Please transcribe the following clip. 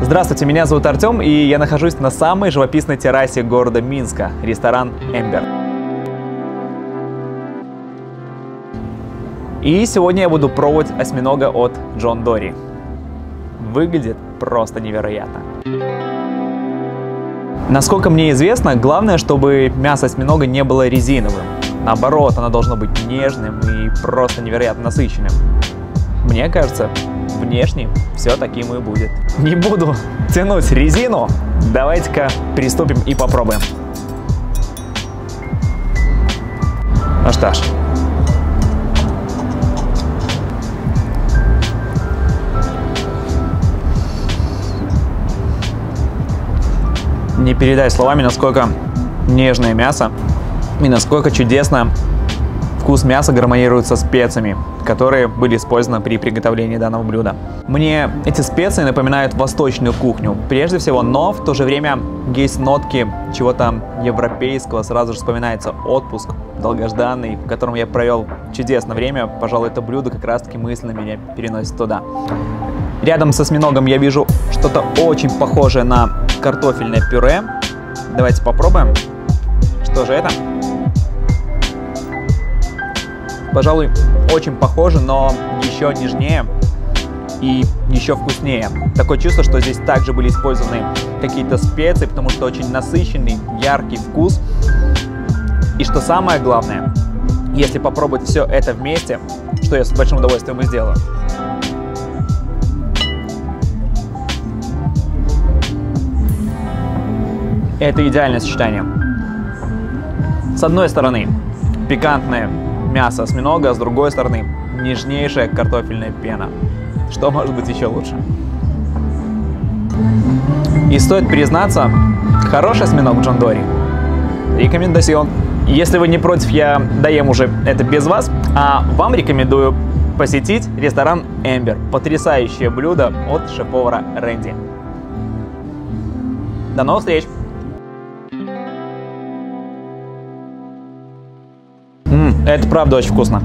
Здравствуйте, меня зовут Артем, и я нахожусь на самой живописной террасе города Минска, ресторан «Эмбер». И сегодня я буду пробовать осьминога от Джон Дори. Выглядит просто невероятно. Насколько мне известно, главное, чтобы мясо осьминога не было резиновым. Наоборот, оно должно быть нежным и просто невероятно насыщенным. Мне кажется, внешне все таким и будет. Не буду тянуть резину, давайте-ка приступим и попробуем. Ну что ж. Не передай словами, насколько нежное мясо и насколько чудесно вкус мяса гармонирует со специями, которые были использованы при приготовлении данного блюда. Мне эти специи напоминают восточную кухню, прежде всего, но в то же время есть нотки чего-то европейского, сразу же вспоминается отпуск долгожданный, в котором я провел чудесное время, пожалуй, это блюдо как раз-таки мысленно меня переносит туда. Рядом со осьминогом я вижу что-то очень похожее на картофельное пюре. Давайте попробуем. Что же это? Пожалуй, очень похоже, но еще нежнее и еще вкуснее. Такое чувство, что здесь также были использованы какие-то специи, потому что очень насыщенный, яркий вкус. И что самое главное, если попробовать все это вместе, что я с большим удовольствием и сделаю, это идеальное сочетание. С одной стороны, пикантное мясо осьминога, а с другой стороны нежнейшая картофельная пена. Что может быть еще лучше? И стоит признаться, хороший осьминог Джон Дори. Рекомендацион. Если вы не против, я доем уже это без вас, а вам рекомендую посетить ресторан Эмбер. Потрясающее блюдо от шеф-повара Рэнди. До новых встреч! Это правда очень вкусно.